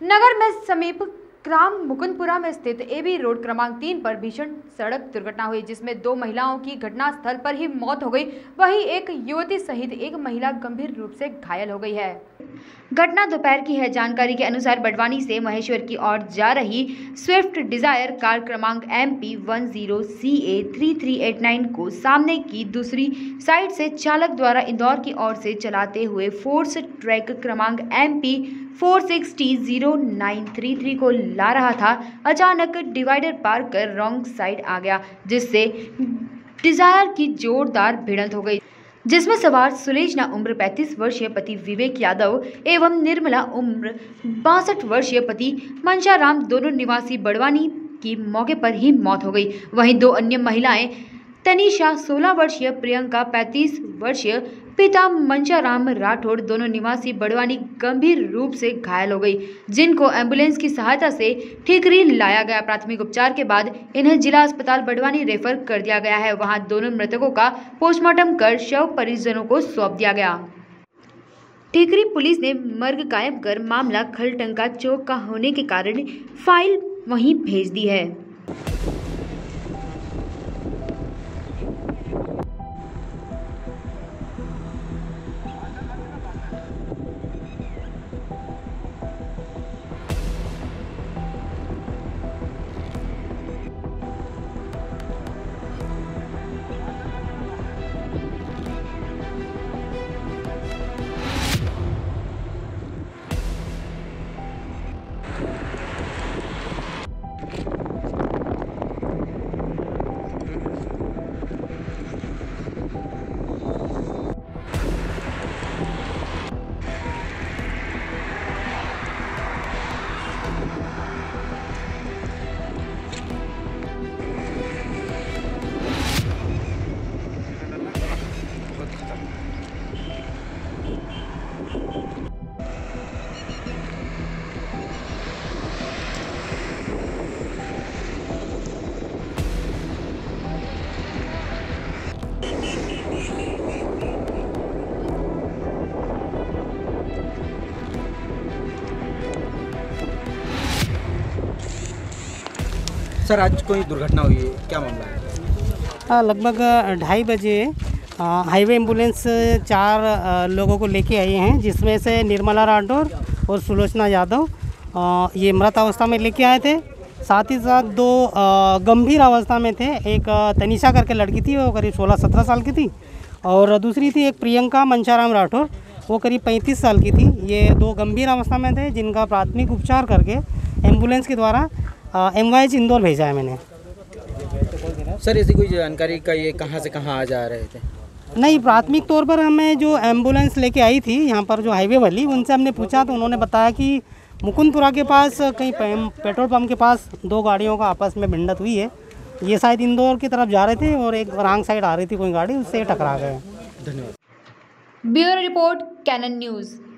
नगर में समीप ग्राम मुकुंदपुरा में स्थित ए बी रोड क्रमांक तीन पर भीषण सड़क दुर्घटना हुई, जिसमें दो महिलाओं की घटना स्थल पर ही मौत हो गई। वहीं एक युवती सहित एक महिला गंभीर रूप से घायल हो गई है। घटना दोपहर की है। जानकारी के अनुसार बडवानी से महेश्वर की ओर जा रही स्विफ्ट डिज़ायर कार क्रमांक M P one zero C A three three eight nine को सामने की दूसरी साइड से चालक द्वारा इंदौर की ओर से चलाते हुए फोर्स ट्रैक क्रमांक M P four six T zero nine three three को ला रहा था। अचानक डिवाइडर पार कर रॉन्ग साइड आ गया, जिससे डिज़ायर की जोरदार भिड़ंत हो गई। जिसमें सवार सुलेजना उम्र 35 वर्षीय पति विवेक यादव एवं निर्मला उम्र बासठ वर्षीय पति मंशाराम, दोनों निवासी बड़वानी की मौके पर ही मौत हो गई। वहीं दो अन्य महिलाएँ, तनिषा 16 वर्षीय प्रियंका 35 वर्षीय पिता मंचाराम राठौड़ दोनों निवासी बड़वानी गंभीर रूप से घायल हो गई, जिनको एंबुलेंस की सहायता से ठीकरी लाया गया। प्राथमिक उपचार के बाद इन्हें जिला अस्पताल बड़वानी रेफर कर दिया गया है। वहाँ दोनों मृतकों का पोस्टमार्टम कर शव परिजनों को सौंप दिया गया। ठीकरी पुलिस ने मर्ग कायम कर मामला खलटंका चौक का होने के कारण फ़ाइल वहीं भेज दी है। सर, आज कोई दुर्घटना हुई है क्या मामला है? लगभग ढाई बजे हाईवे एंबुलेंस चार लोगों को लेके आए हैं, जिसमें से निर्मला राठौर और सुलोचना यादव ये मृत अवस्था में लेके आए थे। साथ ही साथ दो गंभीर अवस्था में थे। एक तनिषा करके लड़की थी, वो करीब 16-17 साल की थी। और दूसरी थी एक प्रियंका मंशाराम राठौर, वो करीब 35 साल की थी। ये दो गंभीर अवस्था में थे, जिनका प्राथमिक उपचार करके एंबुलेंस के द्वारा एम वाई इंदौर भेजा है मैंने। सर ऐसी कोई जानकारी का ये कहाँ से कहाँ आ जा रहे थे? नहीं प्राथमिक तौर पर हमें जो एंबुलेंस लेके आई थी यहाँ पर जो हाईवे वाली उनसे हमने पूछा तो उन्होंने बताया कि मुकुंदपुरा के पास कहीं पे- पेट्रोल पंप के पास दो गाड़ियों का आपस में भिंडत हुई है। ये शायद इंदौर की तरफ़ जा रहे थे और एक रॉन्ग साइड आ रही थी कोई गाड़ी उससे ये टकरा गए। धन्यवाद। Bureau report Canon news.